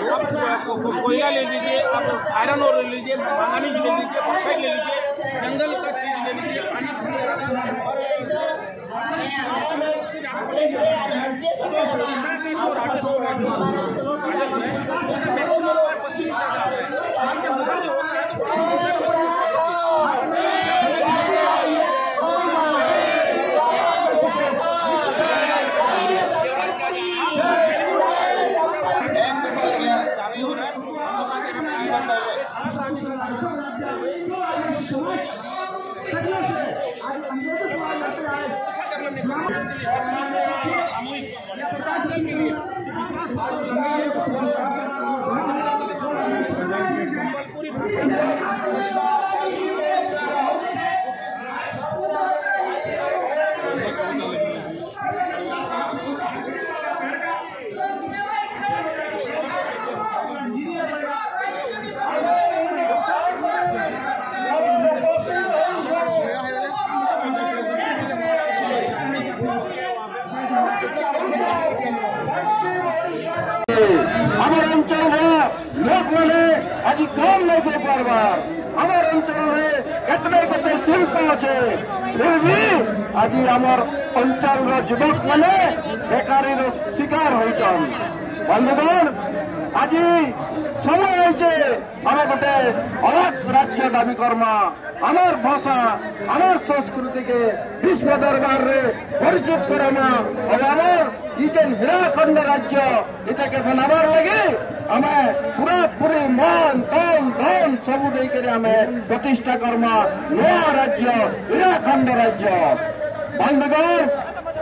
कोयला ले लीजिए आप आयरन और ले लीजिए मंगानी ले लीजिए बॉक्साइट ले लीजिए जंगल का Saat. করতে আমার অঞ্চল লোক মানে আজ কাম নাই পারবার। আমার অঞ্চল কেতনে কেতে শিল্প আছে। আজ আমার অঞ্চল যুবক মানে বেকারীর শিকার হয়েছেন। বন্ধুগণ, আজি ସମୟ ହେଇଛେ ଆମେ ଗୋଟେ ଅଲଗ ରାଜ୍ୟ ଦାବି କର୍ମା আমার ভাষা আমার সংস্কৃতিকে বিশ্ব দরবারে পরিচিত করামা আর আমার ই যেন হীরাখণ্ড রাজ্য এটাকে বানাবার লাগে ଆମେ ପୁରାପୁରି ମନ ତନ ଧନ ସବୁ ଦେଇକରି ଆମେ ପ୍ରତିଷ୍ଠା କର୍ମା ନୂଆ ରାଜ୍ୟ ହୀରାଖଣ୍ଡ ରାଜ୍ୟ ବନ୍ଧୁଗଣ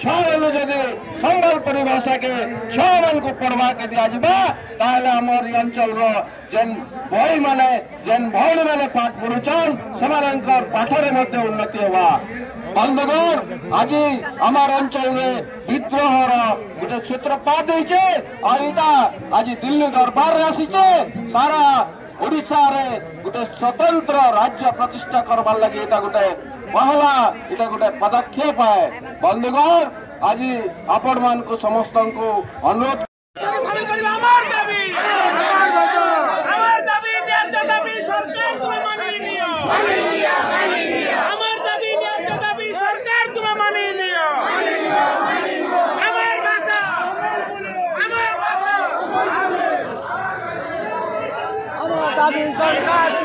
ଛୁଆମାନେ ଯଦି ସମ୍ବଲପୁରୀ ଭାଷାକେ ଛୁଆମାନଙ୍କୁ ପଢବାକେ ଦିଆଯିବା ତାହେଲେ ଆମର ଏ ଅଞ୍ଚଳର ଯେନ୍ ବହିମାନେ ଯେନ୍ ଭଉଣୀମାନେ ପାଠ ପଢୁଛନ୍ ସେମାନଙ୍କର ପାଠରେ ମଧ୍ୟ ଉନ୍ନତି ହେବା ବନ୍ଧୁଗଣ ଆଜି ଆମର ଅଞ୍ଚଳରେ ବିଦ୍ରୋହର ଗୋଟେ ସୂତ୍ରପାତ ହେଇଛେ ଆଉ ଏଇଟା ଆଜି ଦିଲ୍ଲୀ ଦରବାରରେ ଆସିଛେ ସାରା ଓଡ଼ିଶାରେ ଗୋଟେ ସ୍ୱତନ୍ତ୍ର ରାଜ୍ୟ ପ୍ରତିଷ୍ଠା କରବାର ଲାଗି ଏଇଟା ଗୋଟେ ପହଲା ଏଇଟା ଗୋଟେ ପଦକ୍ଷେପ ହେ। ବନ୍ଧୁଗଣ ଆଜି ଆପଣମାନଙ୍କୁ ସମସ୍ତଙ୍କୁ ଅନୁରୋଧ Soldado!